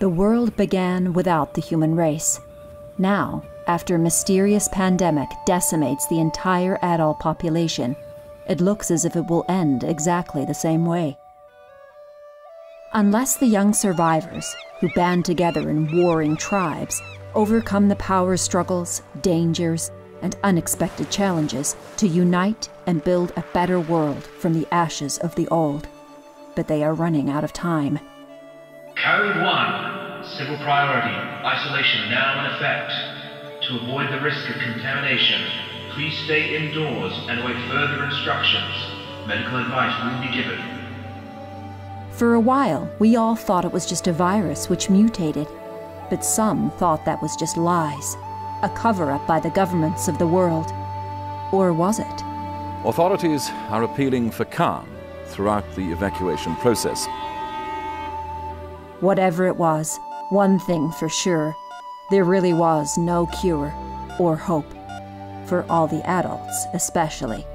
The world began without the human race. Now, after a mysterious pandemic decimates the entire adult population, it looks as if it will end exactly the same way. Unless the young survivors, who band together in warring tribes, overcome the power struggles, dangers, and unexpected challenges to unite and build a better world from the ashes of the old. But they are running out of time. Code 1. Civil priority. Isolation now in effect. To avoid the risk of contamination, please stay indoors and await further instructions. Medical advice will be given. For a while, we all thought it was just a virus which mutated, but some thought that was just lies, a cover up by the governments of the world. Or was it? Authorities are appealing for calm throughout the evacuation process. Whatever it was, one thing for sure there really was no cure or hope, for all the adults especially.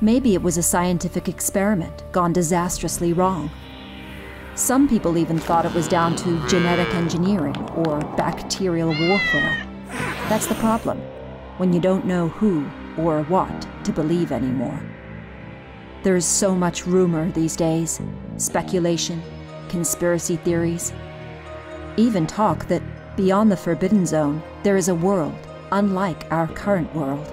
Maybe it was a scientific experiment gone disastrously wrong. Some people even thought it was down to genetic engineering or bacterial warfare. That's the problem, when you don't know who or what to believe anymore. There is so much rumor these days speculation, conspiracy theories, even talk that beyond the Forbidden Zone, there is a world unlike our current world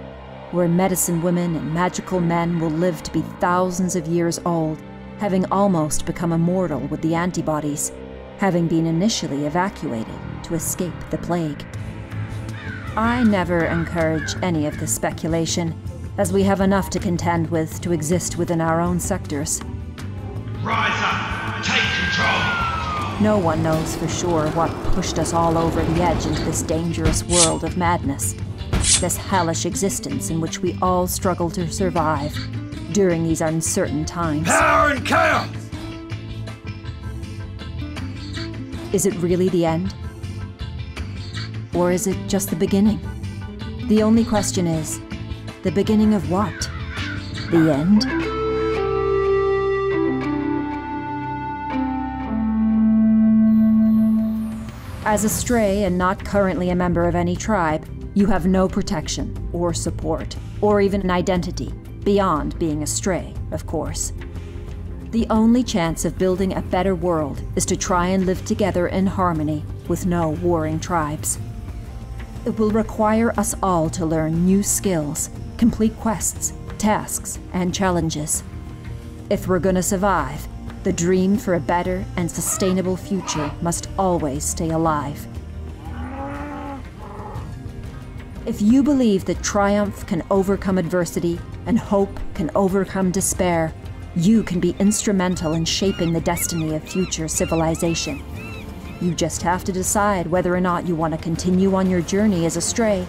where medicine women and magical men will live to be thousands of years old, having almost become immortal with the antibodies, having been initially evacuated to escape the plague. I never encourage any of this speculation, as we have enough to contend with to exist within our own sectors. Rise up! Take control! No one knows for sure what pushed us all over the edge into this dangerous world of madness this hellish existence in which we all struggle to survive during these uncertain times. Power and chaos! Is it really the end? Or is it just the beginning? The only question is the beginning of what? The end? As a stray and not currently a member of any tribe, you have no protection, or support, or even an identity, beyond being a stray, of course. The only chance of building a better world is to try and live together in harmony with no warring tribes. It will require us all to learn new skills, complete quests, tasks, and challenges. If we're gonna survive, the dream for a better and sustainable future must always stay alive. If you believe that triumph can overcome adversity and hope can overcome despair, you can be instrumental in shaping the destiny of future civilization. You just have to decide whether or not you want to continue on your journey as a stray,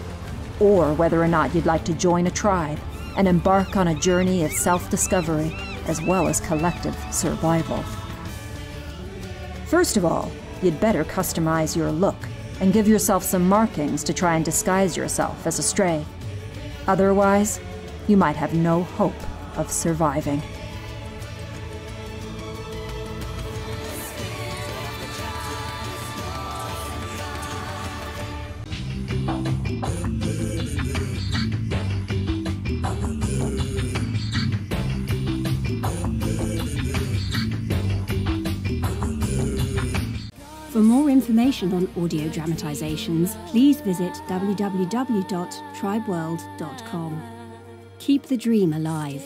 or whether or not you'd like to join a tribe and embark on a journey of self discovery as well as collective survival. First of all, you'd better customize your look and give yourself some markings to try and disguise yourself as a stray. Otherwise, you might have no hope of surviving. For more information on audio dramatizations, please visit www.tribeworld.com. Keep the dream alive.